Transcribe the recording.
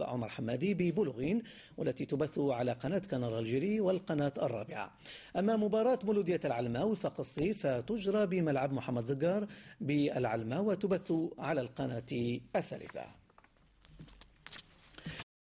عمر حمادي ببلغين والتي تبث على قناة كنار الجيري والقناة الرابعة. أما مباراة مولودية العلماء وفاق الصيف فتجرى بملعب محمد زقار بالعلماء وتبث على القناة الثالثة.